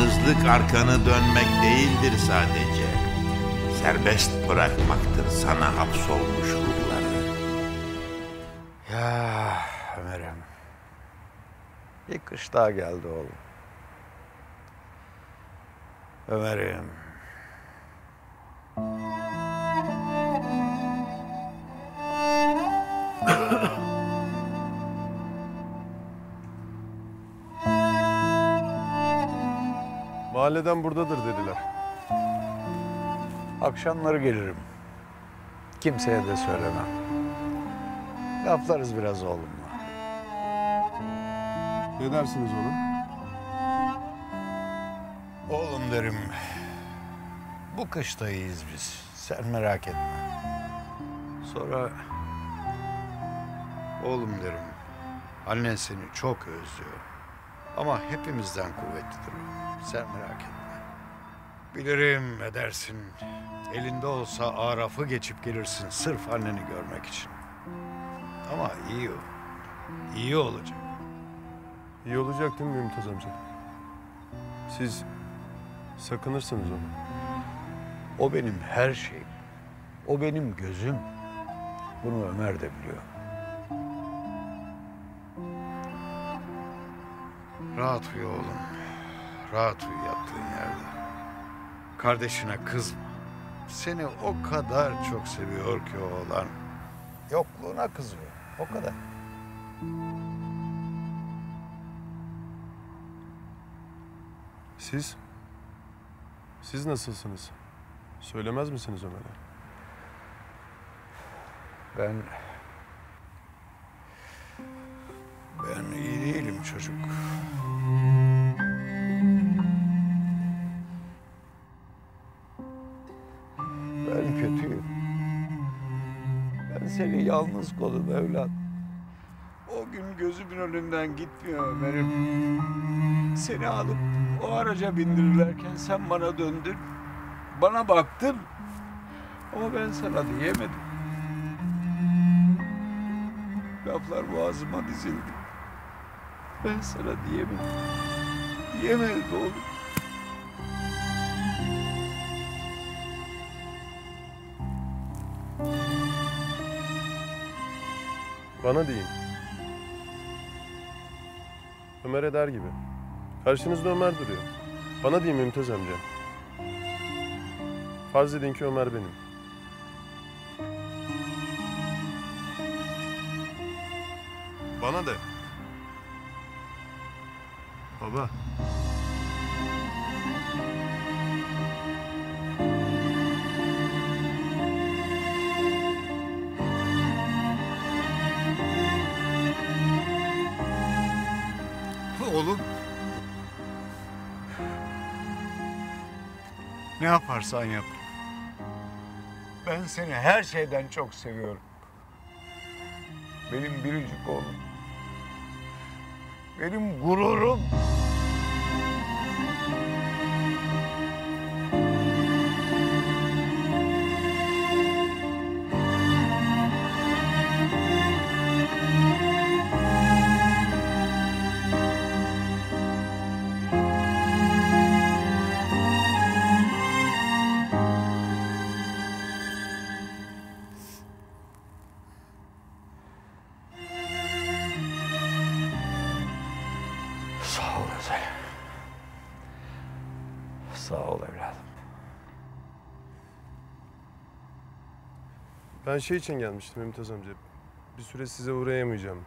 Yalnızlık arkanı dönmek değildir sadece. Serbest bırakmaktır sana hapsolmuş ruhları. Ya Ömer'im. Bir kış daha geldi oğlum. Ömer'im. Mahalleden buradadır dediler. Akşamları gelirim. Kimseye de söylemem. Laflarız biraz oğlumla. Ne dersiniz ona? Oğlum derim. Bu kışta iyiyiz biz. Sen merak etme. Sonra oğlum derim. Annen seni çok özlüyor. Ama hepimizden kuvvetlidir o. Sen merak etme. Bilirim edersin. Elinde olsa Araf'ı geçip gelirsin sırf anneni görmek için. Ama iyi o. İyi olacak. İyi olacak değil mi Mümtaz amca? Siz sakınırsınız onu. O benim her şeyim. O benim gözüm. Bunu Ömer de biliyor. Rahat uyu oğlum. Rahat uyu yattığın yerde. Kardeşine kızma. Seni o kadar çok seviyor ki oğlan. Yokluğuna kızıyor. O kadar. Siz? Siz nasılsınız? Söylemez misiniz Ömer'e? Ben... Ben iyi değilim çocuk. Seni yalnız kolum evlat. O gün gözümün önünden gitmiyor Ömer'im. Seni alıp o araca bindirirlerken sen bana döndün. Bana baktın. Ama ben sana diyemedim. Laflar boğazıma dizildi. Ben sana diyemedim. Diyemedim oğlum. Bana deyin. Ömer eder gibi. Karşınızda Ömer duruyor. Bana deyin Mümtaz amca. Farz edin ki Ömer benim. Bana de. Baba. Oğlum. Ne yaparsan yap. Ben seni her şeyden çok seviyorum. Benim biricik oğlum. Benim gururum. Ol evladım. Ben şey için gelmiştim Mümtaz amca. Bir süre size uğrayamayacağım.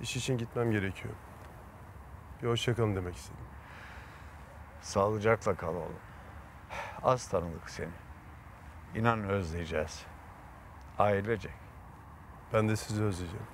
İş için gitmem gerekiyor. Bir hoşça kalın demek istedim. Sağlıcakla kal oğlum. Az tanıdık seni. İnan özleyeceğiz. Ailecek. Ben de sizi özleyeceğim.